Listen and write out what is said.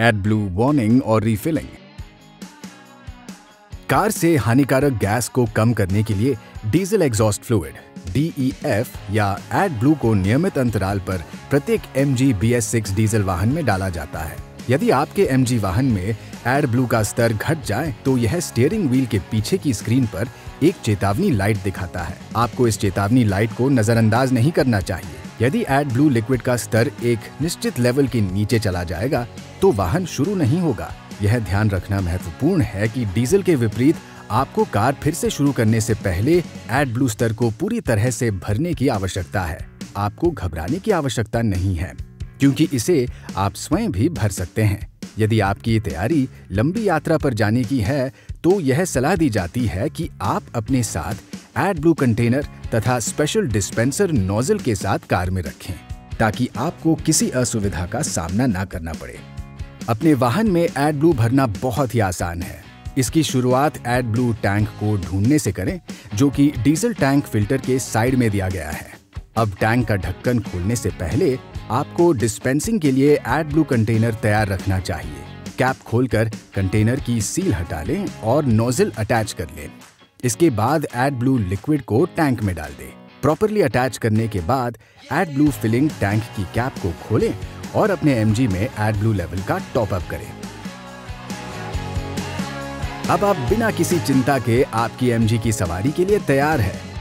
Add blue warning और refilling car से हानिकारक गैस को कम करने के लिए डीजल एग्जॉस्ट फ्लूइड DEF या एड ब्लू को नियमित अंतराल पर प्रत्येक M G B S six diesel वाहन में डाला जाता है। यदि आपके एम जी वाहन में एड ब्लू का स्तर घट जाए तो यह स्टीयरिंग व्हील के पीछे की स्क्रीन पर एक चेतावनी लाइट दिखाता है। आपको इस चेतावनी लाइट को नजरअंदाज नहीं करना चाहिए। यदि एड ब्लू लिक्विड का स्तर एक निश्चित लेवल के नीचे चला जाएगा तो वाहन शुरू नहीं होगा। यह ध्यान रखना महत्वपूर्ण है कि डीजल के विपरीत आपको कार फिर से शुरू करने से पहले एड ब्लू स्तर को पूरी तरह से भरने की आवश्यकता है। आपको घबराने की आवश्यकता नहीं है, क्योंकि इसे आप स्वयं भी भर सकते हैं। यदि आपकी तैयारी लंबी यात्रा पर जाने की है तो यह सलाह दी जाती है कि आप अपने साथ एड ब्लू कंटेनर तथा स्पेशल डिस्पेंसर नोजल के साथ कार में रखें, ताकि आपको किसी असुविधा का सामना ना करना पड़े। अपने वाहन में एड ब्लू भरना बहुत ही आसान है। इसकी शुरुआत एड ब्लू टैंक को ढूँढने से करें, जो कि डीजल टैंक फ़िल्टर के साइड में दिया गया है। अब टैंक का ढक्कन खोलने से पहले आपको डिस्पेंसिंग के लिए एड ब्लू कंटेनर तैयार रखना चाहिए। कैप खोलकर कंटेनर की सील हटा लें और नोजल अटैच कर लें। इसके बाद एड ब्लू लिक्विड को टैंक में डाल दें। प्रॉपरली अटैच करने के बाद एड ब्लू फिलिंग टैंक की कैप को खोलें और अपने एमजी में एड ब्लू लेवल का टॉप अप करें। अब आप बिना किसी चिंता के आपकी एमजी की सवारी के लिए तैयार है।